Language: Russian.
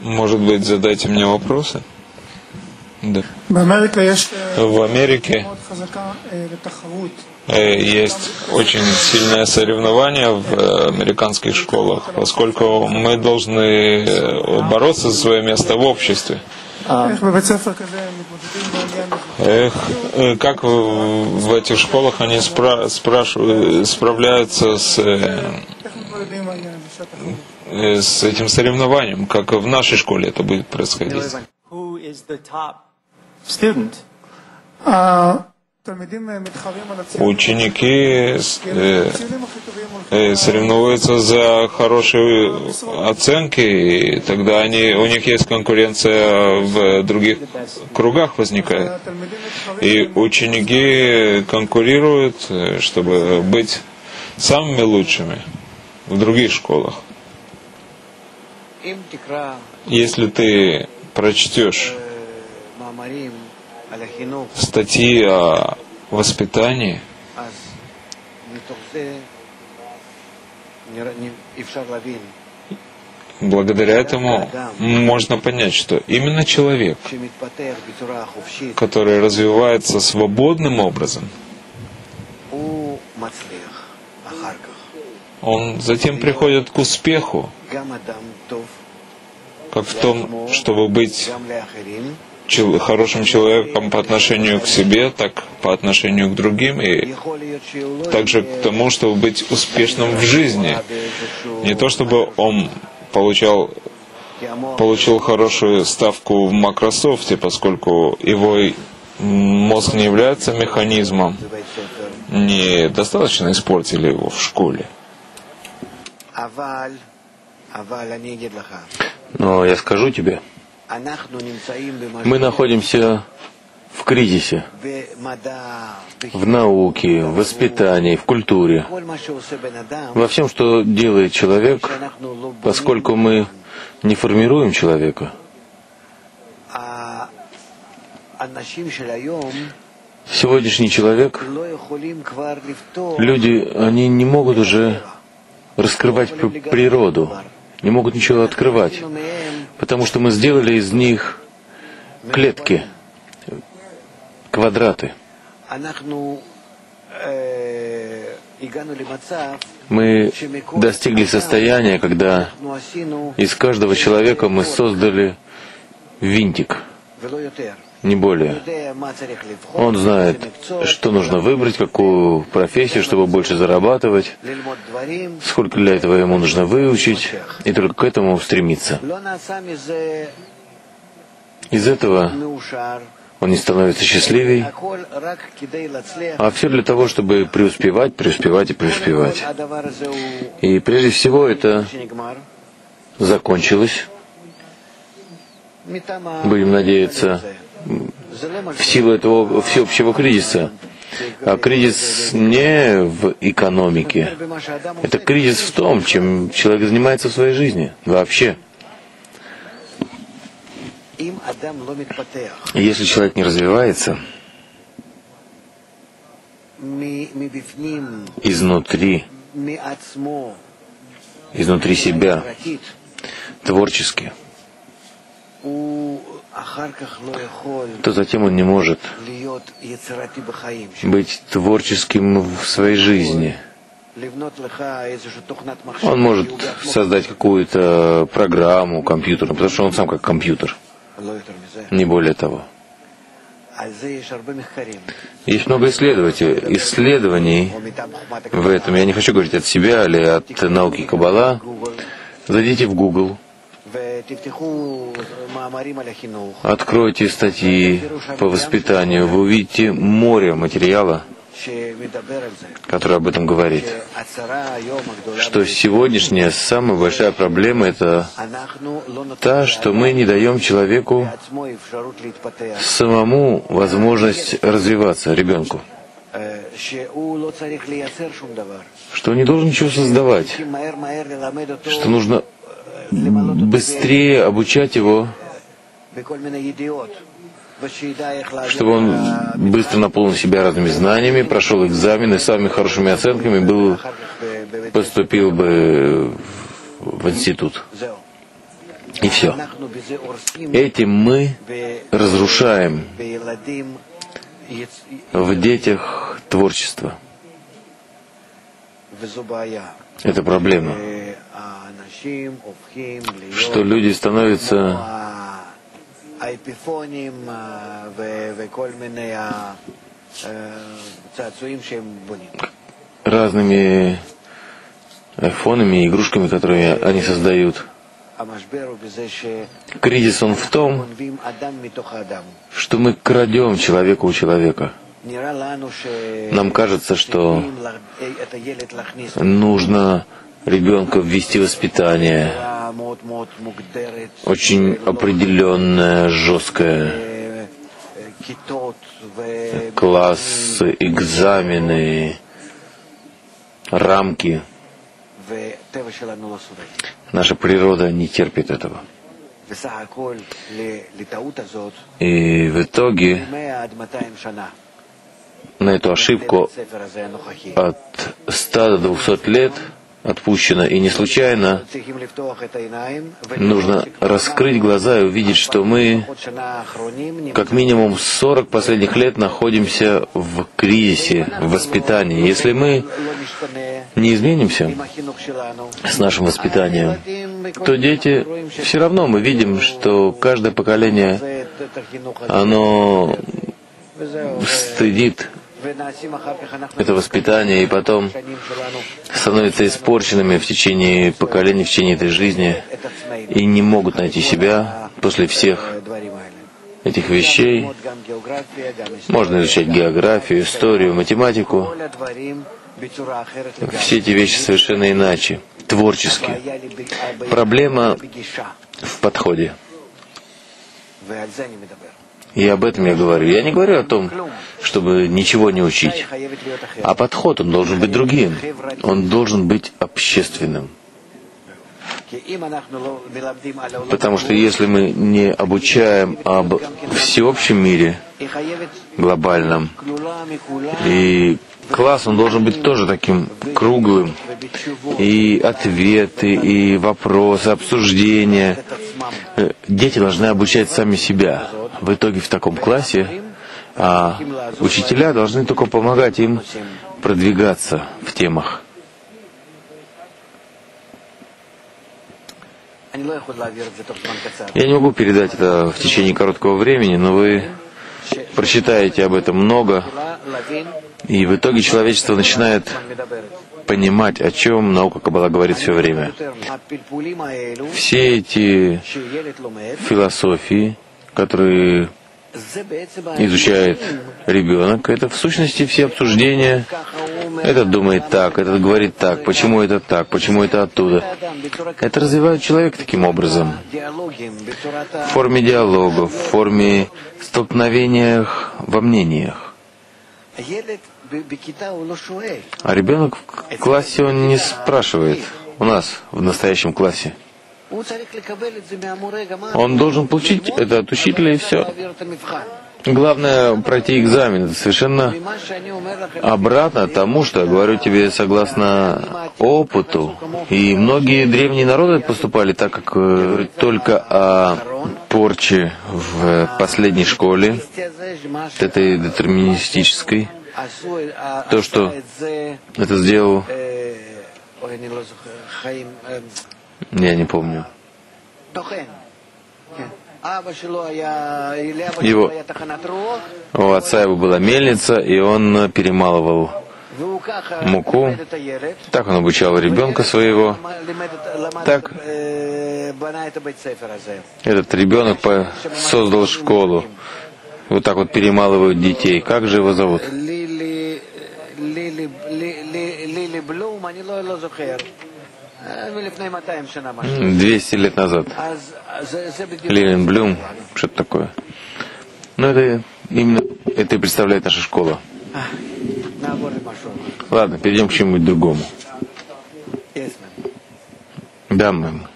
Может быть, задайте мне вопросы? Да. В Америке есть э, очень сильное соревнование в э, американских школах, поскольку мы должны э, бороться за свое место в обществе. Эх, как в этих школах они спра- спрашивают, справляются с Э, с этим соревнованием, как в нашей школе это будет происходить. Ученики э, э, соревнуются за хорошие оценки, и тогда они, у них есть конкуренция в других кругах возникает. И ученики конкурируют, чтобы быть самыми лучшими в других школах. Если ты прочтешь статьи о воспитании, благодаря этому можно понять, что именно человек, который развивается свободным образом, он затем приходит к успеху, как в том, чтобы быть хорошим человеком по отношению к себе, так по отношению к другим, и также к тому, чтобы быть успешным в жизни. Не то, чтобы он получал получил хорошую ставку в Microsoft, поскольку его мозг не является механизмом, недостаточно испортили его в школе. Но я скажу тебе, мы находимся в кризисе, в науке, в воспитании, в культуре, во всем, что делает человек, поскольку мы не формируем человека. Сегодняшний человек, люди, они не могут уже раскрывать природу не могут ничего открывать, потому что мы сделали из них клетки, квадраты. Мы достигли состояния, когда из каждого человека мы создали винтик, не более. Он знает, что нужно выбрать, какую профессию, чтобы больше зарабатывать, сколько для этого ему нужно выучить, и только к этому стремиться. Из этого он не становится счастливей, а все для того, чтобы преуспевать, преуспевать и преуспевать. И прежде всего это закончилось. Будем надеяться, в силу этого всеобщего кризиса. А кризис не в экономике. Это кризис в том, чем человек занимается в своей жизни вообще. Если человек не развивается изнутри, изнутри себя, творчески, то затем он не может быть творческим в своей жизни. Он может создать какую-то программу компьютерную, потому что он сам как компьютер. Не более того. Есть много исследователей, исследований в этом. Я не хочу говорить от себя или от науки Каббала. Зайдите в Google Откройте статьи по воспитанию, вы увидите море материала, который об этом говорит, что сегодняшняя самая большая проблема это та, что мы не даем человеку самому возможность развиваться, ребенку. Что он не должен ничего создавать, что нужно быстрее обучать его, чтобы он быстро наполнил себя разными знаниями, прошел экзамены с самыми хорошими оценками, был, поступил бы в институт. И все. Этим мы разрушаем в детях творчество. Это проблема что люди становятся разными айфонами и игрушками, которые они создают. Кризис он в том, что мы крадем человека у человека. Нам кажется, что нужно ребенка ввести воспитание очень определенное, жесткое. Классы, экзамены, рамки. Наша природа не терпит этого. И в итоге на эту ошибку от 100 до 200 лет – отпущено. И не случайно нужно раскрыть глаза и увидеть, что мы как минимум 40 последних лет находимся в кризисе, в воспитании. Если мы не изменимся с нашим воспитанием, то дети все равно мы видим, что каждое поколение, оно стыдит это воспитание, и потом становятся испорченными в течение поколений, в течение этой жизни, и не могут найти себя после всех этих вещей. Можно изучать географию, историю, математику. Все эти вещи совершенно иначе, творчески. Проблема в подходе. И об этом я говорю. Я не говорю о том, чтобы ничего не учить. А подход, он должен быть другим. Он должен быть общественным. Потому что если мы не обучаем об всеобщем мире, глобальном, и класс, он должен быть тоже таким круглым, и ответы, и вопросы, обсуждения. Э, дети должны обучать сами себя в итоге в таком классе, а учителя должны только помогать им продвигаться в темах. Я не могу передать это в течение короткого времени, но вы прочитаете об этом много, и в итоге человечество начинает понимать, о чем наука Каббала говорит все время. Все эти философии, который изучает ребенок, это в сущности все обсуждения. Этот думает так, этот говорит так, почему это так, почему это оттуда. Это развивает человека таким образом. В форме диалогов, в форме столкновениях во мнениях. А ребенок в классе он не спрашивает. У нас в настоящем классе. Он должен получить это от учителя и все. Главное пройти экзамен. Совершенно обратно тому, что я говорю тебе согласно опыту. И многие древние народы поступали так, как э, только о порче в последней школе, этой детерминистической. То, что это сделал я не помню. Его, у отца его была мельница, и он перемалывал муку. Так он обучал ребенка своего. Так этот ребенок создал школу. Вот так вот перемалывают детей. Как же его зовут? 200 лет назад. Левин Блюм, что-то такое. Ну это именно это и представляет наша школа. Ладно, перейдем к чему-нибудь другому. Да, мэм.